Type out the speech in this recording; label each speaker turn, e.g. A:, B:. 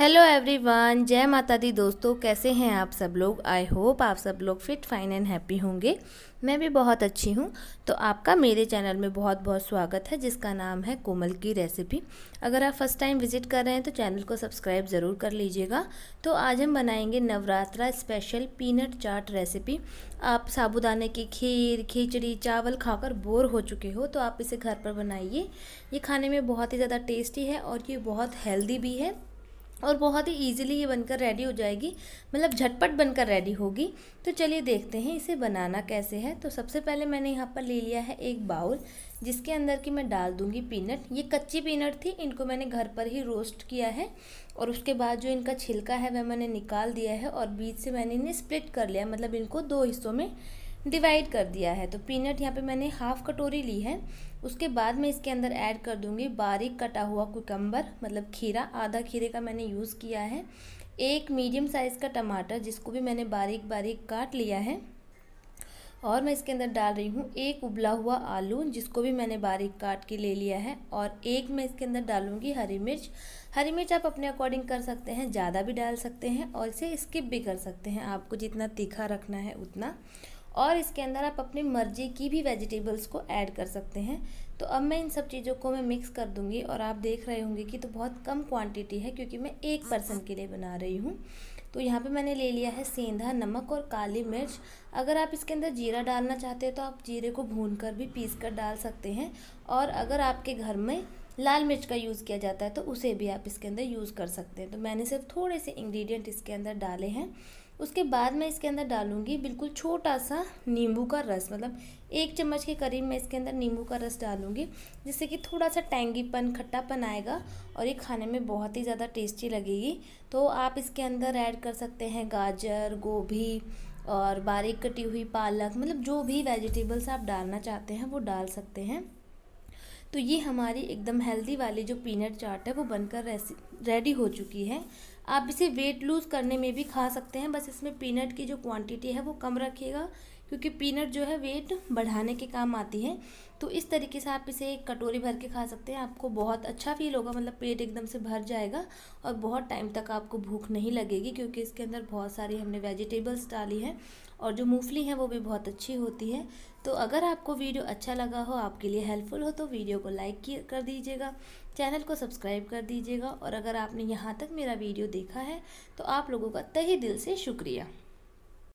A: Hello everyone जय माता दी दोस्तों, कैसे हैं आप सब लोग? आई होप आप सब लोग फिट फाइन एंड हैप्पी होंगे। मैं भी बहुत अच्छी हूँ। तो आपका मेरे चैनल में बहुत बहुत स्वागत है, जिसका नाम है कोमल की रेसिपी अगर आप फ़र्स्ट टाइम विज़िट कर रहे हैं तो चैनल को सब्सक्राइब ज़रूर कर लीजिएगा। तो आज हम बनाएँगे Navratra special peanut chaat recipe आप साबुदाने की खीर, खिचड़ी, चावल खाकर बोर हो चुके हो तो आप इसे घर पर बनाइए। ये खाने में बहुत ही ज़्यादा टेस्टी है और ये बहुत हेल्दी भी है। और बहुत ही इजीली ये बनकर रेडी हो जाएगी। मतलब झटपट बनकर रेडी होगी। तो चलिए देखते हैं इसे बनाना कैसे है। तो सबसे पहले मैंने यहाँ पर ले लिया है एक बाउल, जिसके अंदर की मैं डाल दूँगी पीनट ये कच्ची पीनट थी, इनको मैंने घर पर ही रोस्ट किया है। और उसके बाद जो इनका छिलका है, वह मैंने निकाल दिया है और बीच से मैंने इन्हें स्प्लिट कर लिया। मतलब इनको दो हिस्सों में डिवाइड कर दिया है। तो पीनट यहाँ पे मैंने हाफ़ कटोरी ली है। उसके बाद मैं इसके अंदर ऐड कर दूँगी बारीक कटा हुआ कुकम्बर मतलब खीरा। आधा खीरे का मैंने यूज़ किया है। एक मीडियम साइज़ का टमाटर, जिसको भी मैंने बारीक बारीक काट लिया है। और मैं इसके अंदर डाल रही हूँ एक उबला हुआ आलू, जिसको भी मैंने बारीक काट के ले लिया है। और एक मैं इसके अंदर डालूँगी हरी मिर्च। हरी मिर्च आप अपने अकॉर्डिंग कर सकते हैं, ज़्यादा भी डाल सकते हैं और इसे स्किप भी कर सकते हैं। आपको जितना तीखा रखना है, उतना। और इसके अंदर आप अपनी मर्ज़ी की भी वेजिटेबल्स को ऐड कर सकते हैं। तो अब मैं इन सब चीज़ों को मैं मिक्स कर दूँगी और आप देख रहे होंगे कि तो बहुत कम क्वांटिटी है क्योंकि मैं एक पर्सन के लिए बना रही हूँ। तो यहाँ पे मैंने ले लिया है सेंधा, नमक और काली मिर्च। अगर आप इसके अंदर जीरा डालना चाहते हैं तो आप जीरे को भून कर भी पीस कर डाल सकते हैं। और अगर आपके घर में लाल मिर्च का यूज़ किया जाता है तो उसे भी आप इसके अंदर यूज़ कर सकते हैं। तो मैंने सिर्फ़ थोड़े से इंग्रेडिएंट इसके अंदर डाले हैं। उसके बाद मैं इसके अंदर डालूँगी बिल्कुल छोटा सा नींबू का रस मतलब एक चम्मच के करीब मैं इसके अंदर नींबू का रस डालूँगी, जिससे कि थोड़ा सा टैंगीपन, खट्टापन आएगा और ये खाने में बहुत ही ज़्यादा टेस्टी लगेगी। तो आप इसके अंदर ऐड कर सकते हैं गाजर, गोभी और बारीक कटी हुई पालक मतलब जो भी वेजिटेबल्स आप डालना चाहते हैं, वो डाल सकते हैं। तो ये हमारी एकदम हेल्दी वाली जो पीनट चाट है, वो बनकर रेडी हो चुकी है। आप इसे वेट लूज़ करने में भी खा सकते हैं, बस इसमें पीनट की जो क्वांटिटी है वो कम रखिएगा, क्योंकि पीनट जो है वेट बढ़ाने के काम आती है। तो इस तरीके से आप इसे एक कटोरी भर के खा सकते हैं, आपको बहुत अच्छा फील होगा मतलब पेट एकदम से भर जाएगा और बहुत टाइम तक आपको भूख नहीं लगेगी, क्योंकि इसके अंदर बहुत सारी हमने वेजिटेबल्स डाली हैं और जो मूंगफली है वो भी बहुत अच्छी होती है। तो अगर आपको वीडियो अच्छा लगा हो, आपके लिए हेल्पफुल हो तो वीडियो को लाइक कर दीजिएगा। चैनल को सब्सक्राइब कर दीजिएगा और अगर आपने यहाँ तक मेरा वीडियो देखा है तो आप लोगों का तहे दिल से शुक्रिया।